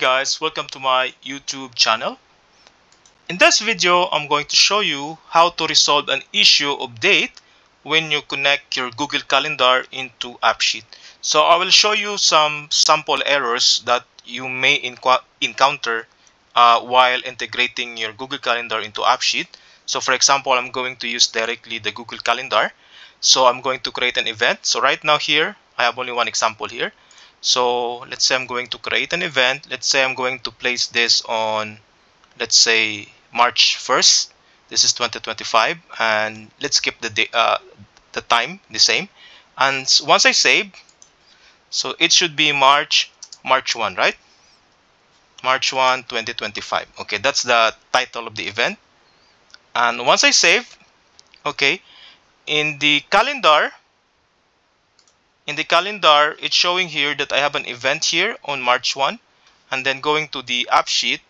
guys, welcome to my YouTube channel. In this video, I'm going to show you how to resolve an issue of date when you connect your Google Calendar into AppSheet. So I will show you some sample errors that you may encounter uh, while integrating your Google Calendar into AppSheet. So for example, I'm going to use directly the Google Calendar. So I'm going to create an event. So right now here, I have only one example here. So let's say I'm going to create an event. Let's say I'm going to place this on, let's say March 1st. This is 2025, and let's keep the uh, the time the same. And once I save, so it should be March March 1, right? March 1, 2025. Okay, that's the title of the event. And once I save, okay, in the calendar, in the calendar it's showing here that I have an event here on March 1 and then going to the AppSheet.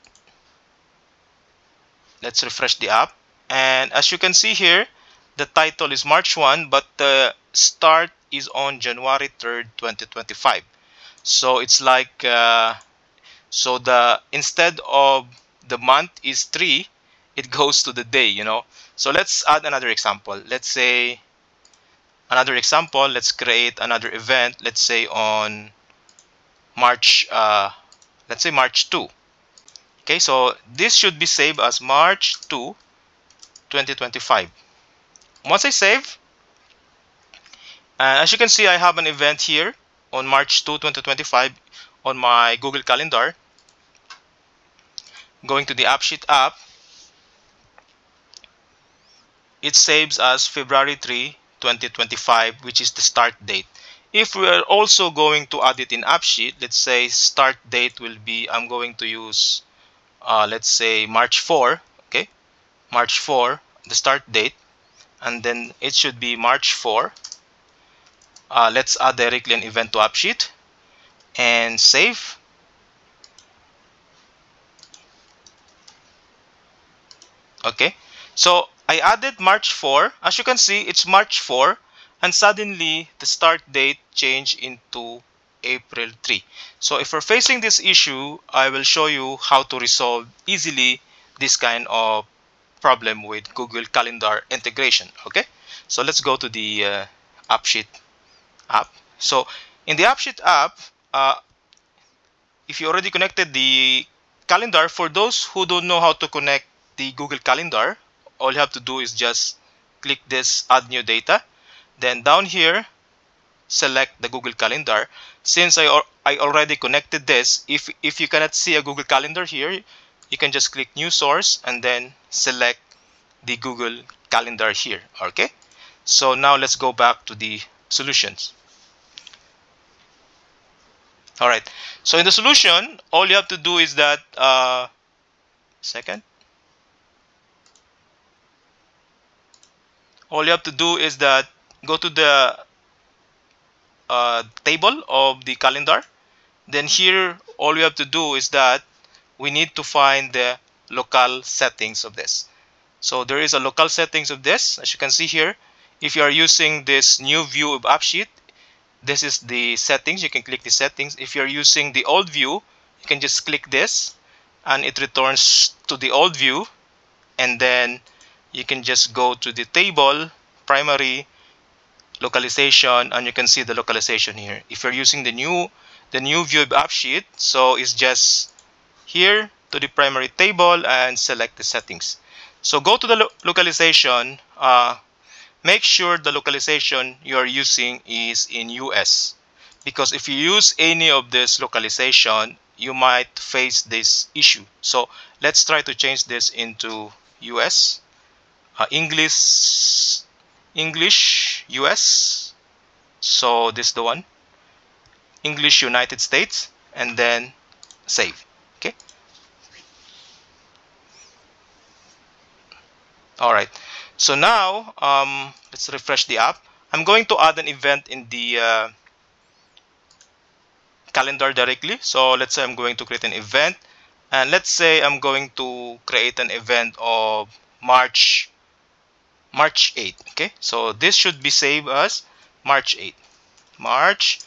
Let's refresh the app. And as you can see here the title is March 1 but the start is on January 3rd 2025 so it's like uh, so the instead of the month is 3 it goes to the day you know? So let's add another example. Let's say another example let's create another event let's say on March uh, let's say March 2 okay so this should be saved as March 2 2025 once I save and as you can see I have an event here on March 2 2025 on my Google Calendar. Going to the AppSheet app it saves as February 3 2025 which is the start date. If we are also going to add it in AppSheet let's say start date will be I'm going to use uh, let's say March 4 okay? March 4 the start date. And then it should be March 4 uh, let's add directly an event to AppSheet and save. Okay? So I added March 4. As you can see, it's March 4 and suddenly the start date changed into April 3. So if we're facing this issue, I will show you how to resolve easily this kind of problem with Google Calendar integration. Okay, so let's go to the uh, AppSheet app. So in the AppSheet app, uh, if you already connected the calendar, for those who don't know how to connect the Google Calendar, all you have to do is just click this add new data. Then down here select the Google Calendar. Since I, I already connected this if, if you cannot see a Google Calendar here you can just click new source and then select the Google Calendar here okay? So now let's go back to the solutions. Alright so in the solution all you have to do is that uh, second all you have to do is that go to the uh, table of the calendar. Then here all you have to do is that we need to find the local settings of this. So there is a local settings of this. As you can see here if you are using this new view of AppSheet this is the settings. You can click the settings. If you're using the old view you can just click this and it returns to the old view. And then you can just go to the table primary localization and you can see the localization here. If you're using the new the new view AppSheet so it's just here to the primary table and select the settings. So go to the lo localization uh, make sure the localization you are using is in US because if you use any of this localization you might face this issue. So let's try to change this into US uh, English English US so this is the one. English United States and then save. Okay? Alright so now um, let's refresh the app. I'm going to add an event in the uh, calendar directly. So let's say I'm going to create an event. And let's say I'm going to create an event of March March 8 okay? So this should be saved as March 8 March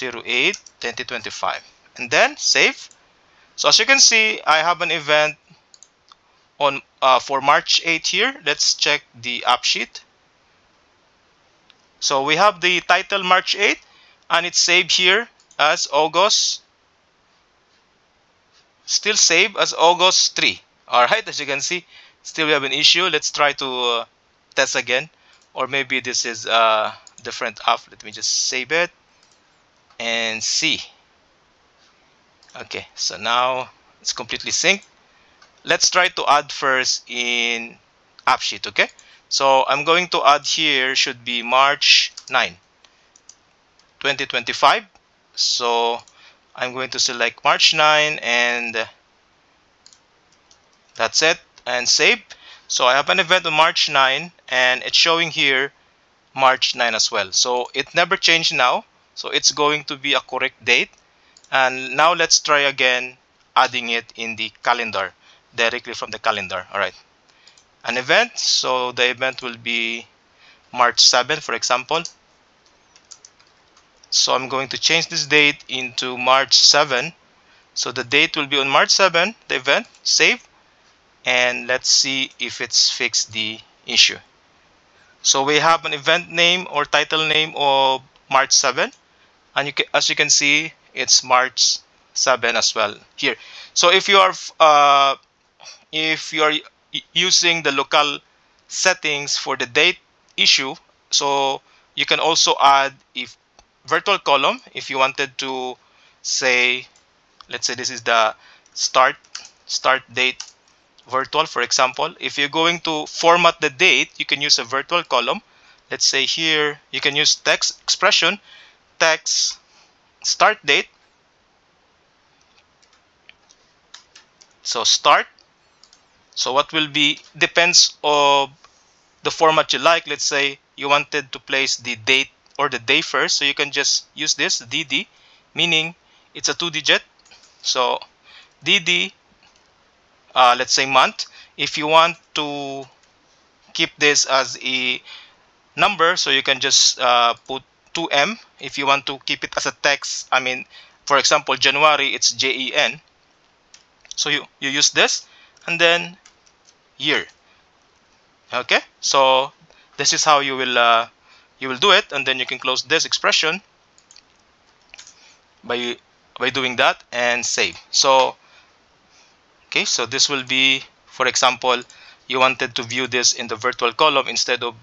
08 2025 and then save. So as you can see I have an event on uh, for March 8 here. Let's check the AppSheet. So we have the title March 8 and it's saved here as August. Still saved as August 3 alright as you can see still we have an issue. Let's try to uh, test again or maybe this is a different app let me just save it and see. Okay so now it's completely synced. Let's try to add first in AppSheet okay? So I'm going to add here should be March 9 2025 so I'm going to select March 9 and that's it and save so I have an event on March 9 and it's showing here March 9 as well. So it never changed now. So it's going to be a correct date. And now let's try again adding it in the calendar directly from the calendar. All right. An event. So the event will be March 7 for example. So I'm going to change this date into March 7 so the date will be on March 7 the event save and let's see if it's fixed the issue. So we have an event name or title name of March 7 and you can, as you can see it's March 7 as well here. So if you are uh, if you are using the local settings for the date issue so you can also add if virtual column if you wanted to say let's say this is the start start date virtual for example if you're going to format the date you can use a virtual column let's say here you can use text expression text start date so start so what will be depends of the format you like. Let's say you wanted to place the date or the day first. So you can just use this DD, meaning it's a two digit. So DD, uh, let's say month. If you want to keep this as a number, so you can just uh, put 2M. If you want to keep it as a text, I mean, for example, January, it's J-E-N. So you, you use this and then year okay so this is how you will uh, you will do it and then you can close this expression by by doing that and save so okay so this will be for example you wanted to view this in the virtual column instead of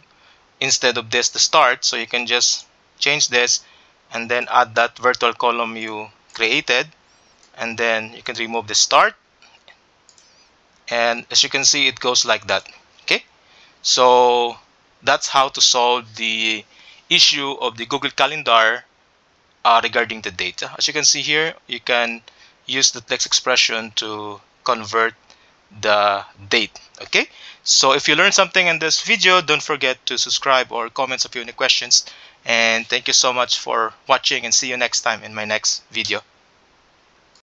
instead of this to start. So you can just change this and then add that virtual column you created. And then you can remove the start. And as you can see it goes like that. Okay so that's how to solve the issue of the Google Calendar uh, regarding the data. As you can see here you can use the text expression to convert the date okay? So if you learned something in this video don't forget to subscribe or comment if you have any questions. And thank you so much for watching and see you next time in my next video